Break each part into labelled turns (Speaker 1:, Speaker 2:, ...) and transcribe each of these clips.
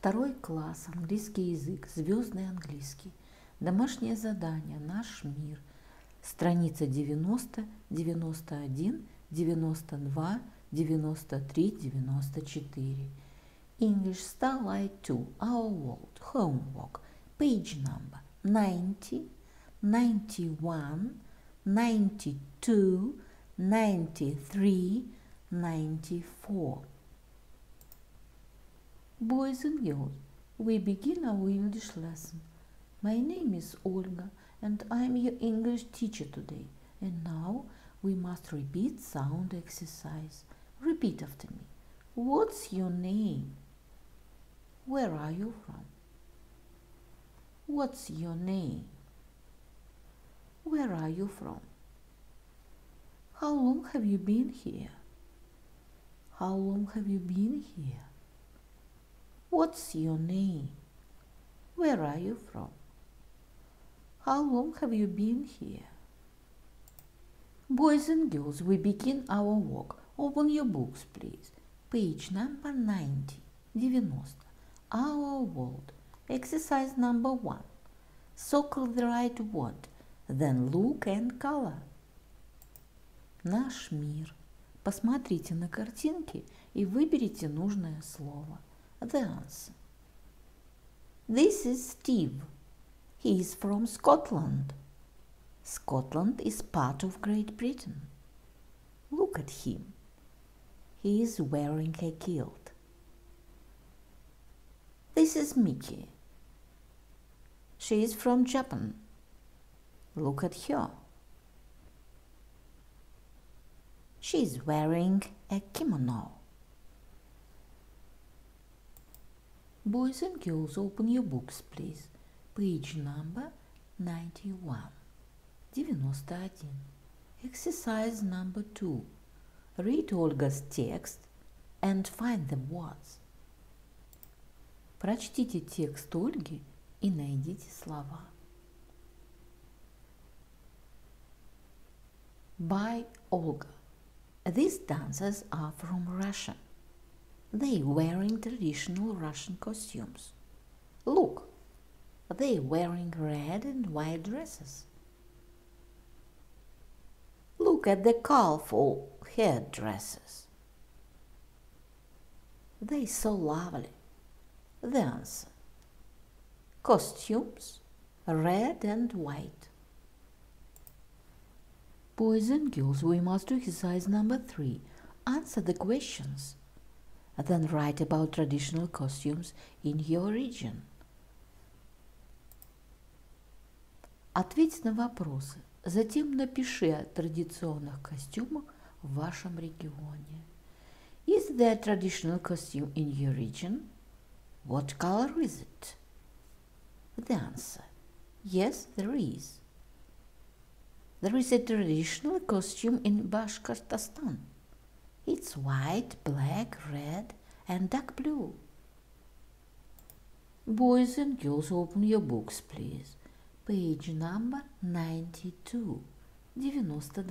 Speaker 1: Второй класс, английский язык, звездный английский. Домашнее задание, наш мир. Страница 90, 91, 92, 93, 94. English Starlight 2, Our World, Homework, page number 90, 91, 92, 93, 94. Boys and girls, we begin our English lesson. My name is Olga and I am your English teacher today. And now we must repeat sound exercise. Repeat after me. What's your name? Where are you from? What's your name? Where are you from? How long have you been here? How long have you been here? What's your name? Where are you from? How long have you been here? Boys and girls, we begin our walk. Open your books, please. Page number 90, 90. Our world. Exercise number one. Circle the right word, then look and color. Наш мир. Посмотрите на картинки и выберите нужное слово. the answer. This is Steve. He is from Scotland. Scotland is part of Great Britain. Look at him. He is wearing a kilt. This is Mickey. She is from Japan. Look at her. She is wearing a kimono. Boys and girls, open your books, please. Page number 91. 91. Exercise number 2. Read Olga's text and find the words. Прочтите текст Ольги и найдите слова. By Olga. These dancers are from Russia. They wearing traditional Russian costumes. Look, they wearing red and white dresses. Look at the colorful head dresses. They so lovely. The answer. Costumes, red and white. Boys and girls, we must do exercise number three. Answer the questions then write about traditional costumes in your region. Ответь на вопросы, затем напиши о традиционных костюмах в вашем регионе. Is there a traditional costume in your region? What color is it? The answer. Yes, there is. There is a traditional costume in Bashkortostan. It's white, black, red, and dark blue. Boys and girls, open your books, please. Page number 92. 92.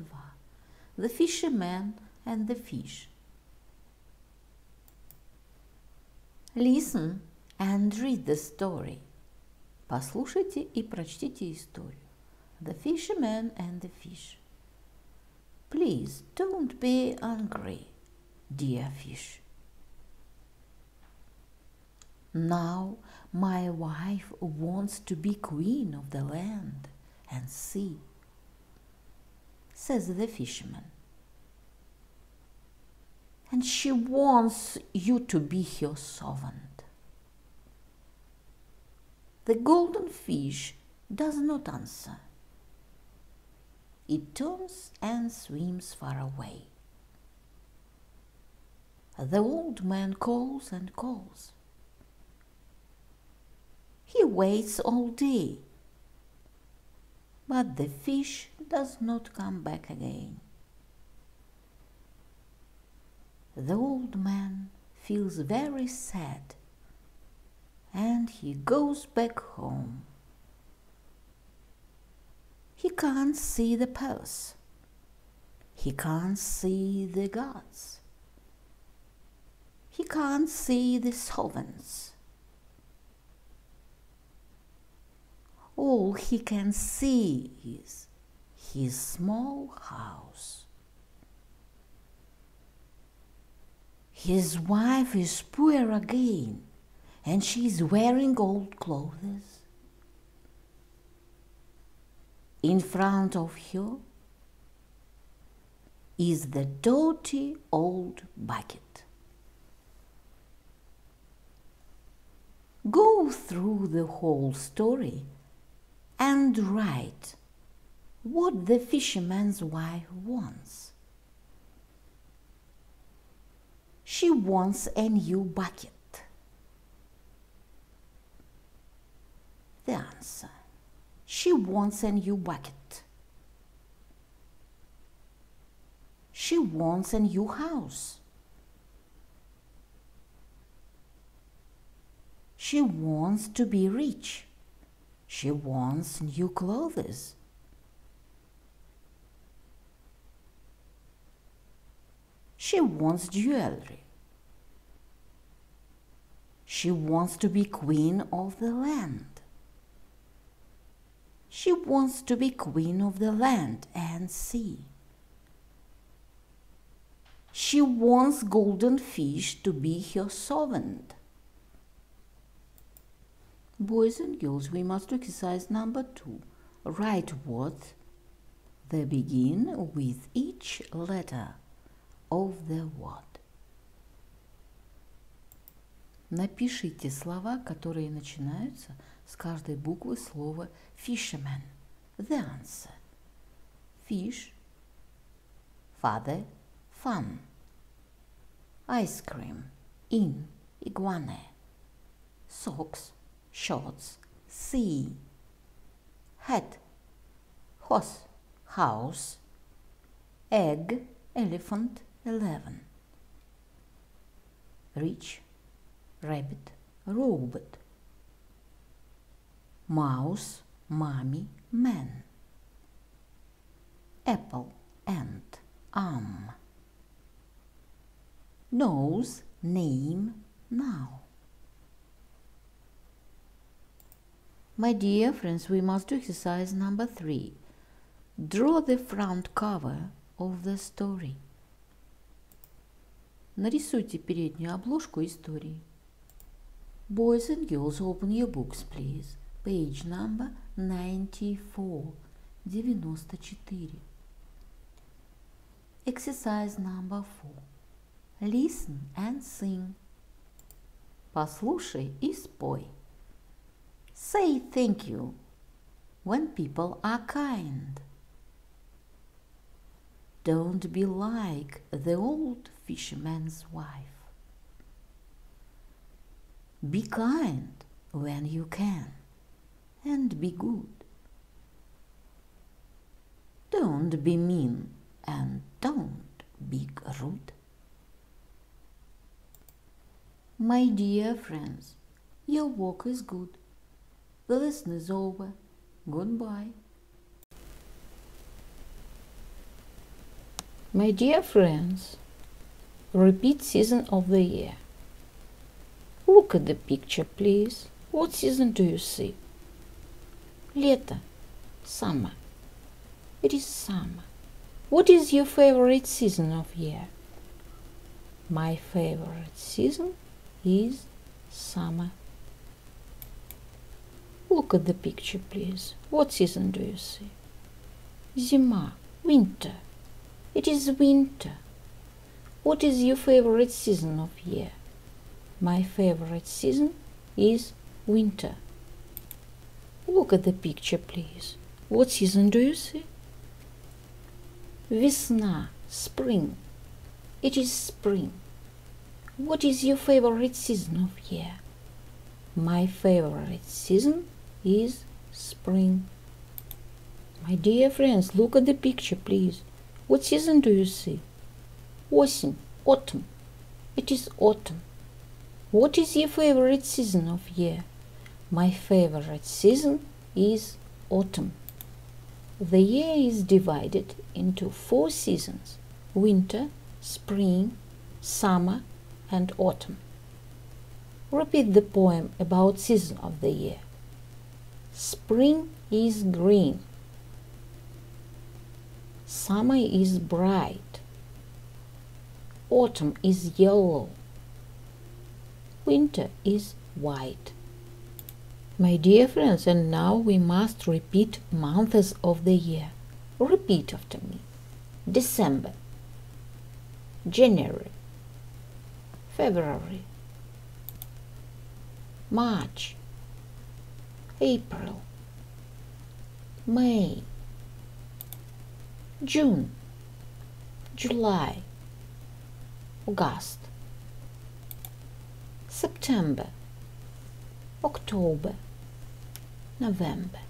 Speaker 1: The Fisherman and the Fish. Listen and read the story. Послушайте и прочтите историю. The Fisherman and the Fish. Please don't be angry, dear fish. Now my wife wants to be queen of the land and sea, says the fisherman. And she wants you to be her servant. The golden fish does not answer it turns and swims far away. The old man calls and calls. He waits all day, but the fish does not come back again. The old man feels very sad and he goes back home. He can't see the pose. He can't see the gods. He can't see the solvents. All he can see is his small house. His wife is poor again, and she is wearing old clothes. In front of her is the dirty old bucket. Go through the whole story and write what the fisherman's wife wants. She wants a new bucket. The answer. She wants a new bucket. She wants a new house. She wants to be rich. She wants new clothes. She wants jewelry. She wants to be queen of the land. She wants to be queen of the land and sea. She wants golden fish to be her servant. Boys and girls, we must do exercise number two. Write words that begin with each letter of the word. Напишите слова, которые начинаются с каждой буквы слова fisherman. The answer. Fish, father, fun. Ice cream, in, iguana. Socks, shorts, sea. Hat, horse, house. Egg, elephant, eleven. Rich, rabbit, robot. Mouse, mommy, man. Apple, ant, arm. Nose, name, now. My dear friends, we must do exercise number three. Draw the front cover of the story. Нарисуйте переднюю обложку истории. Boys and girls, open your books, please. Page number 94. 94. Exercise number 4. Listen and sing. Послушай и спой. Say thank you when people are kind. Don't be like the old fisherman's wife. Be kind when you can and be good. Don't be mean and don't be rude. My dear friends, your work is good. The lesson is over. Goodbye. My dear friends, repeat season of the year. Look at the picture, please. What season do you see? Лето. Summer. It is summer. What is your favorite season of year? My favorite season is summer. Look at the picture, please. What season do you see? Зима. Winter. It is winter. What is your favorite season of year? My favorite season is winter. Look at the picture, please. What season do you see? Весна, spring. It is spring. What is your favorite season of year? My favorite season is spring. My dear friends, look at the picture, please. What season do you see? Осень, autumn. It is autumn. What is your favorite season of year? My favorite season is autumn. The year is divided into four seasons winter, spring, summer, and autumn. Repeat the poem about season of the year.
Speaker 2: Spring is green. Summer is bright. Autumn is yellow. Winter is white. My dear friends, and now we must repeat months of the year. Repeat after me. December, January, February, March, April, May, June, July, August, September, October, na.